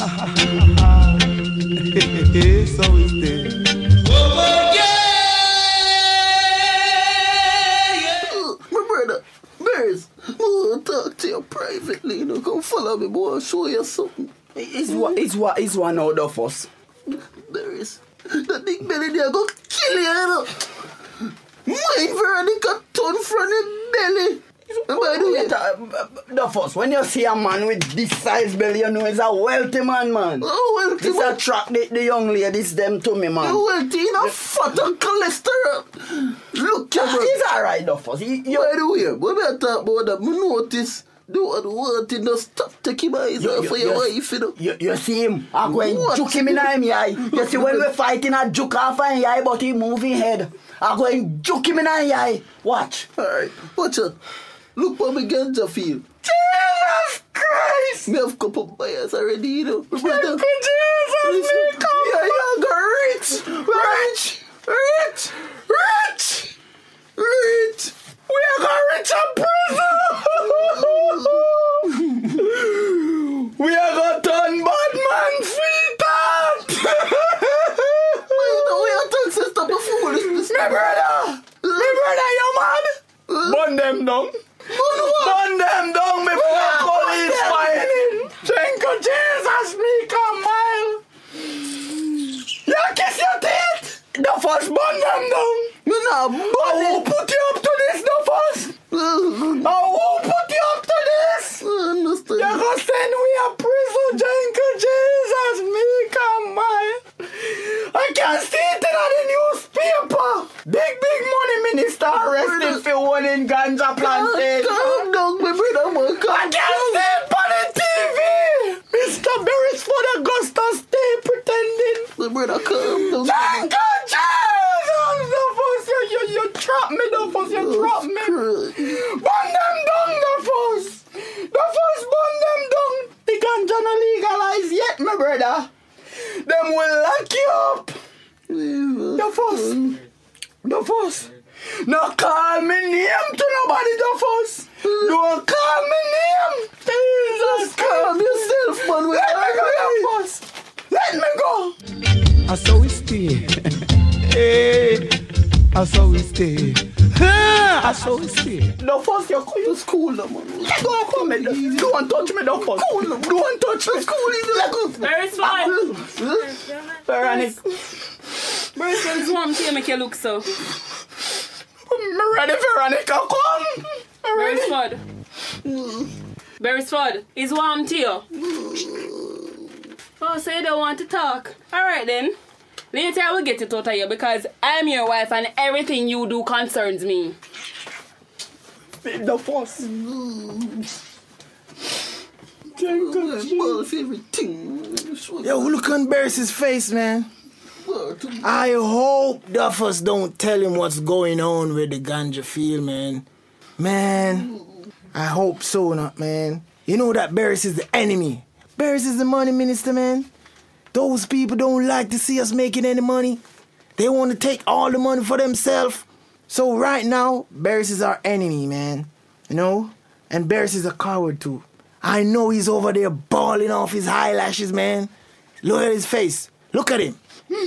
so is there. My brother, Beres, I want to talk to you privately. You know, come follow me, boy. I'll show you something. It's what it's what one out of us. Beres, that big belly there go kill you, you know. Mine Veronica turn from the belly. And by the way, The first, when you see a man with this size belly, you know he's a wealthy man, man. oh, well, This man. attract the, the young ladies them to me, man. You wealthy, you know, fat and cholesterol. Look, ah, you, bro. He's alright, the first. He, you, By the way, when I talk about that, me notice the one wanting to stop taking my eyes off for your you- wife, you know. You, you see him? I go and What? juke him in him eye. You see when we're fighting, I juke off in eye, but he moving head. I go and juke him in eye. Watch. Alright, watch out. Look what me ganja feel. Jesus Christ! Me have couple buyers already, you know. Brother. Jesus, Listen, me come. Yeah, you go rich, rich, rich, rich, rich. We are going rich in prison. we are going turn bad man sweetheart. Wait, no, we are talking sister before this. me brother, me brother, you mad? Burn them down. Burn them down before the police find him. Thank you, Jesus, me come mile. You kiss your first burn them down. Me nah Oh, who put you up to this, the first? bully. Oh, put you up to this? I understand. You go send we a prison, thank Jesus, me come mile. I can't see it in the newspaper. Big, big money minister arrested for one in ganja plantation. Calm down, my brother, man. I can't see it on the TV. Mr. Beresford Augusta stay pretending. My brother, calm down. Thank trap me, the first you trap me. Burn them down, the first. The first burn them down. The ganja no legalized yet, my brother. Them will lock you up. The first. The first. No call me name to nobody, the first. Don't call me name. Jesus Calm Christ. yourself, man. We Let me go, the first. Let me go. A so we stay. hey, A so we stay. A so we stay. The first you cool. Just cool down, man. Let go of me. Don't touch me, the first. Cool down. Don't touch me. Just cool easy. Let go. Very smart. Veronica. Very smart. It's one to make you look so. I'm ready, Veronica. Come. I'm Very ready. Very smart. It's warm to you. Oh, so you don't want to talk? Alright then. Later I will get it out of you because I'm your wife and everything you do concerns me. The first. My favorite thing. Yo, look on Beres's face, man. I hope Duffus don't tell him what's going on with the ganja field, man. Man, I hope so not, man. You know that Beres is the enemy. Beres is the money minister, man. Those people don't like to see us making any money. They want to take all the money for themselves. So right now, Beres is our enemy, man. You know? And Beres is a coward too. I know he's over there bawling off his eyelashes, man. Look at his face. Look at him.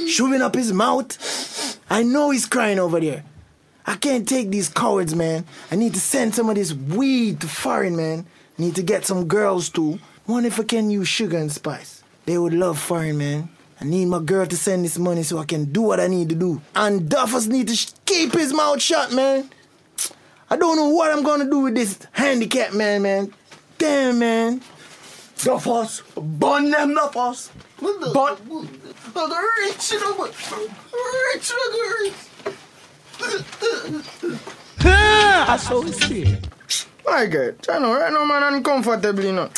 Shoving up his mouth. I know he's crying over there. I can't take these cowards, man. I need to send some of this weed to foreign, man. Need to get some girls too. Wonder if I can use sugar and spice. They would love foreign, man. I need my girl to send this money so I can do what I need to do. And Duffus need to sh- keep his mouth shut, man. I don't know what I'm gonna do with this handicap man, man. Damn, man. The first. Burn them, the first. But I got rich, you know, rich, I rich. I saw we. My God, I know right now, man, uncomfortable, you know.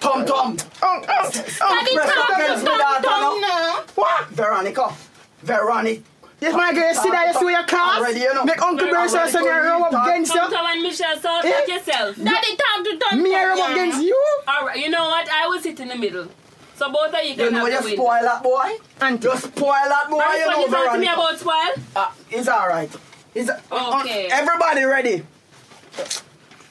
Tom, Tom. Oh, oh, oh. Daddy, press Tom, against me, Tom, daughter, Tom, no. no. What? Veronica. Veronica. Yes, my girl, see that you see your class? Already, you know. Make Uncle Very Bersa already send you told up against you. Thum Thum and Michelle, sort Eh? out yourself. Daddy, talk to Tom Me Tom, rub up against you? Alright, you know what? I will sit in the middle. So both of you You can know have you the win. spoil that boy? Auntie. You spoil that boy, First you one know, you talk to me Veronica. about spoil? Ah, it's alright. It's Okay. Everybody ready?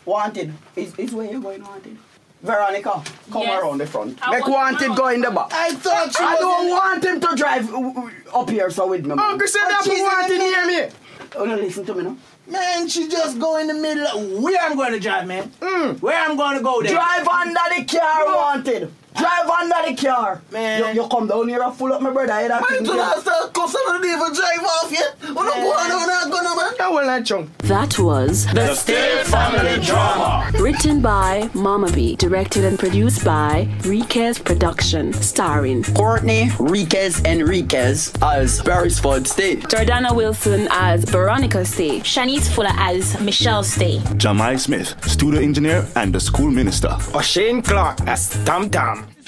Wanted. Is is where you going wanted? Veronica, come Yes. around the front. I Make want- wanted go in the back. I thought she I was don't in- want him to drive up here so with me. man. Uncle said But that she's for wanted near middle. me. Oh, no, listen to me now. Man, she just go in the middle. Of, where I'm going to drive, man? Mm. Where I'm going to go there? Drive under the car, wanted. Drive under the car. Man. You, you come down here and full up my brother. I that thing to there. last time, cause I don't even drive off yet. What the go on on gonna man? I will not chunk. That was The Stay Family Drama. Written by Mama B, directed and produced by Riquez Production, starring Courtney Riquez Henriques as Beresford Stay. Jordonha Wilson as Veronica Stay, Shanice Fuller as Michelle Stay. Jamai Smith, studio engineer and the school minister. Oshane Clarke as Thum Thum.